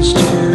It's to